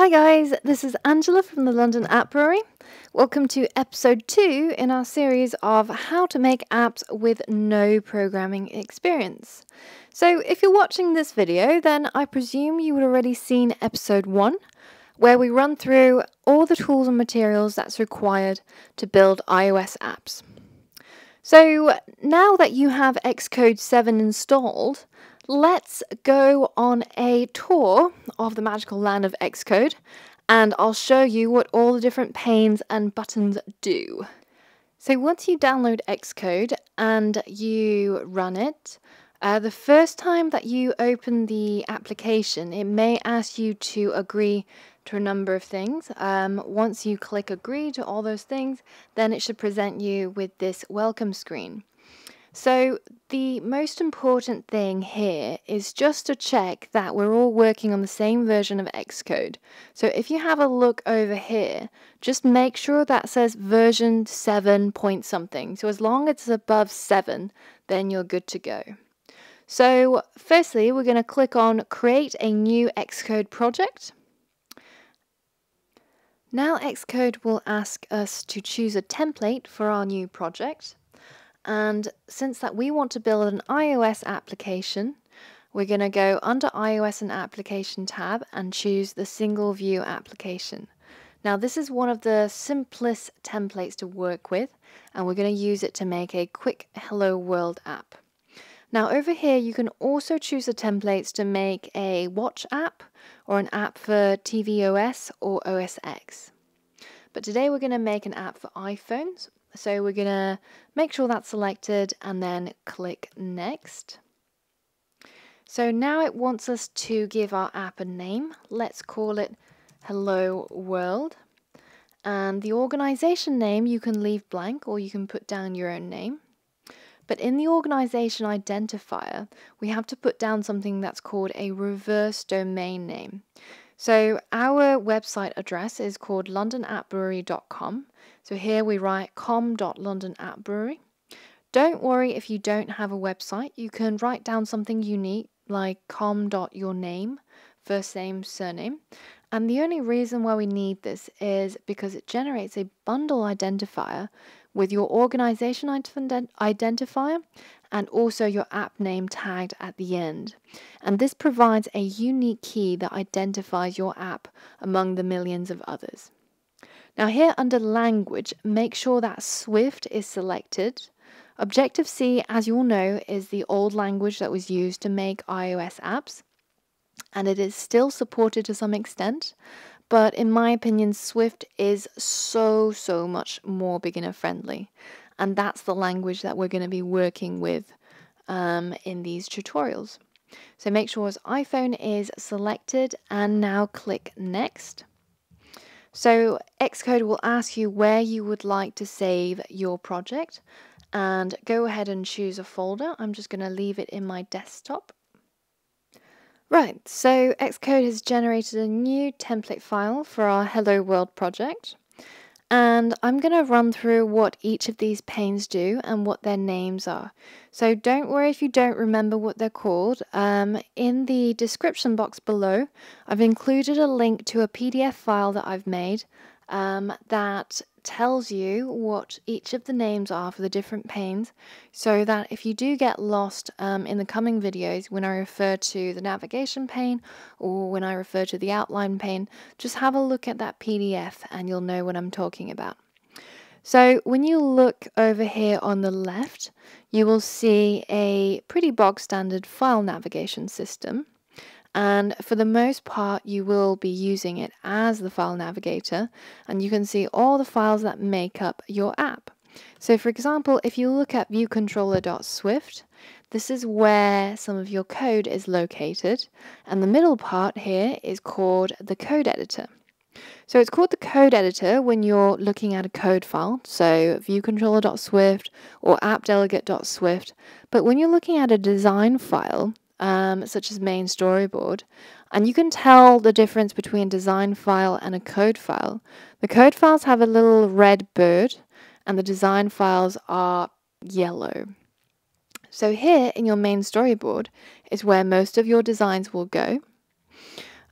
Hi guys, this is Angela from the London App Brewery. Welcome to episode 2 in our series of how to make apps with no programming experience. So if you're watching this video, then I presume you would already seen episode 1, where we run through all the tools and materials that's required to build iOS apps. So now that you have Xcode 7 installed, let's go on a tour of the magical land of Xcode and I'll show you what all the different panes and buttons do. So once you download Xcode and you run it, uh, the first time that you open the application, it may ask you to agree to a number of things. Um, once you click agree to all those things, then it should present you with this welcome screen. So the most important thing here is just to check that we're all working on the same version of Xcode. So if you have a look over here, just make sure that says version 7 point something. So as long as it's above 7, then you're good to go. So firstly, we're going to click on create a new Xcode project. Now Xcode will ask us to choose a template for our new project. And since that we want to build an iOS application, we're going to go under iOS and application tab and choose the single view application. Now this is one of the simplest templates to work with and we're going to use it to make a quick Hello World app. Now over here you can also choose the templates to make a watch app or an app for tvOS or OS X. But today we're going to make an app for iPhones so we're going to make sure that's selected and then click next. So now it wants us to give our app a name. Let's call it Hello World. And the organization name you can leave blank or you can put down your own name. But in the organization identifier, we have to put down something that's called a reverse domain name. So our website address is called londonappbrewery.com. So here we write com.londonappbrewery. Don't worry if you don't have a website. You can write down something unique like com.yourname, first name, surname. And the only reason why we need this is because it generates a bundle identifier with your organization identifier and also your app name tagged at the end. And this provides a unique key that identifies your app among the millions of others. Now here under language, make sure that Swift is selected. Objective-C, as you all know, is the old language that was used to make iOS apps, and it is still supported to some extent, but in my opinion, Swift is so, so much more beginner friendly and that's the language that we're going to be working with um, in these tutorials. So make sure iPhone is selected and now click next. So Xcode will ask you where you would like to save your project and go ahead and choose a folder. I'm just going to leave it in my desktop. Right, so Xcode has generated a new template file for our Hello World project. And I'm going to run through what each of these panes do and what their names are. So don't worry if you don't remember what they're called. Um, in the description box below, I've included a link to a PDF file that I've made um, that tells you what each of the names are for the different panes so that if you do get lost um, in the coming videos when I refer to the navigation pane or when I refer to the outline pane, just have a look at that PDF and you'll know what I'm talking about. So when you look over here on the left, you will see a pretty bog standard file navigation system and for the most part you will be using it as the file navigator and you can see all the files that make up your app. So for example, if you look at viewcontroller.swift, this is where some of your code is located and the middle part here is called the code editor. So it's called the code editor when you're looking at a code file, so viewcontroller.swift or appdelegate.swift, but when you're looking at a design file, um, such as main storyboard, and you can tell the difference between design file and a code file. The code files have a little red bird, and the design files are yellow. So here in your main storyboard is where most of your designs will go.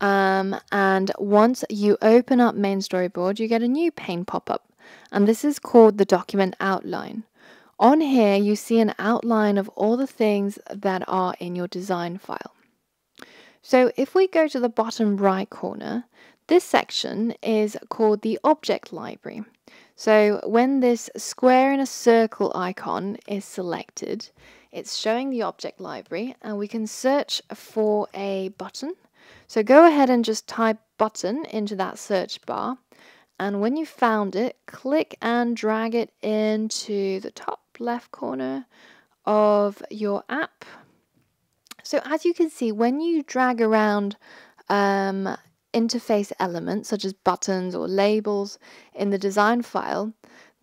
Um, and once you open up main storyboard, you get a new pane pop up. And this is called the document outline. On here, you see an outline of all the things that are in your design file. So if we go to the bottom right corner, this section is called the object library. So when this square in a circle icon is selected, it's showing the object library and we can search for a button. So go ahead and just type button into that search bar. And when you found it, click and drag it into the top left corner of your app so as you can see, when you drag around um, interface elements such as buttons or labels in the design file,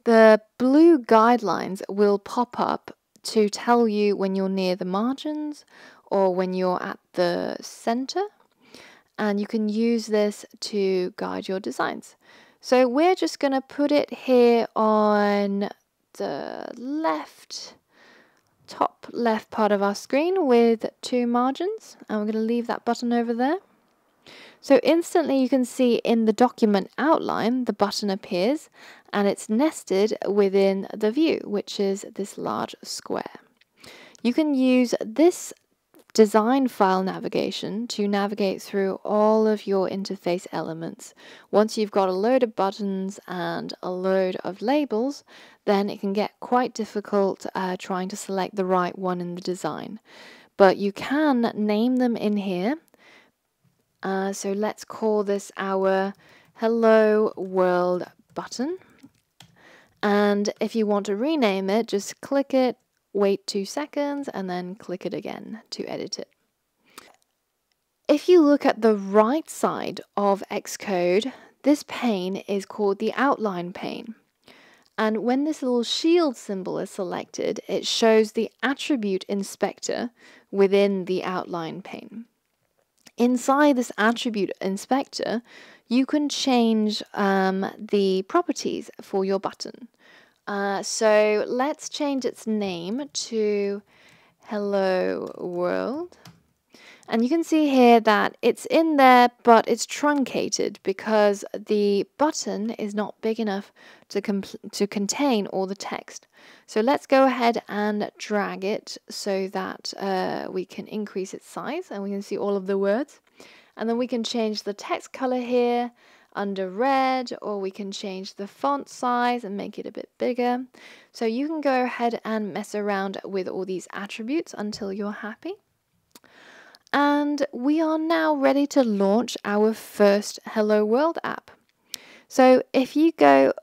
the blue guidelines will pop up to tell you when you're near the margins or when you're at the center. And you can use this to guide your designs. So we're just going to put it here on the left top left part of our screen with two margins and we're going to leave that button over there. So instantly you can see in the document outline the button appears and it's nested within the view which is this large square. You can use this design file navigation to navigate through all of your interface elements. Once you've got a load of buttons and a load of labels, then it can get quite difficult uh, trying to select the right one in the design. But you can name them in here. Uh, so let's call this our Hello World button. And if you want to rename it, just click it wait two seconds, and then click it again to edit it. If you look at the right side of Xcode, this pane is called the outline pane. And when this little shield symbol is selected, it shows the attribute inspector within the outline pane. Inside this attribute inspector, you can change um, the properties for your button. Uh, so let's change its name to Hello World. And you can see here that it's in there, but it's truncated because the button is not big enough to, to contain all the text. So let's go ahead and drag it so that uh, we can increase its size and we can see all of the words. And then we can change the text color here under red or we can change the font size and make it a bit bigger. So you can go ahead and mess around with all these attributes until you're happy. And we are now ready to launch our first Hello World app. So if you go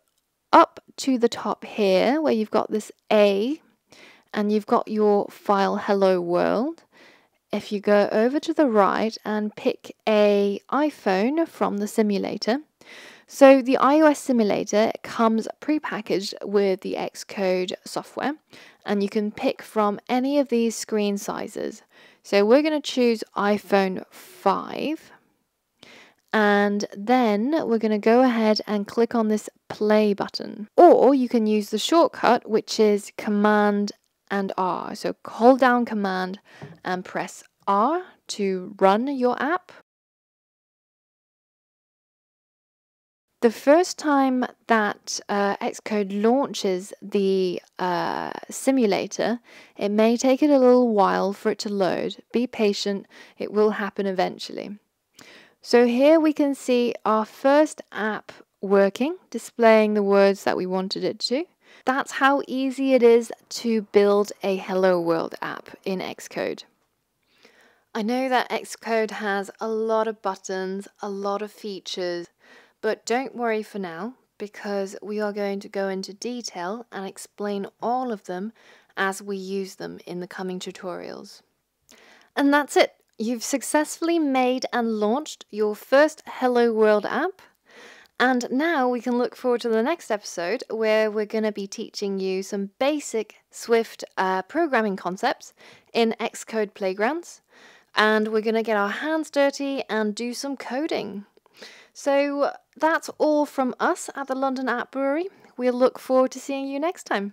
up to the top here where you've got this A and you've got your file Hello World, if you go over to the right and pick a iPhone from the simulator, so the iOS simulator comes prepackaged with the Xcode software and you can pick from any of these screen sizes. So we're going to choose iPhone 5 and then we're going to go ahead and click on this play button. Or you can use the shortcut which is Command and R. So hold down Command and press R to run your app. The first time that uh, Xcode launches the uh, simulator, it may take it a little while for it to load. Be patient, it will happen eventually. So here we can see our first app working, displaying the words that we wanted it to. That's how easy it is to build a Hello World app in Xcode. I know that Xcode has a lot of buttons, a lot of features, but don't worry for now because we are going to go into detail and explain all of them as we use them in the coming tutorials. And that's it. You've successfully made and launched your first Hello World app. And now we can look forward to the next episode where we're going to be teaching you some basic Swift uh, programming concepts in Xcode Playgrounds. And we're going to get our hands dirty and do some coding. So that's all from us at the London App Brewery. We'll look forward to seeing you next time.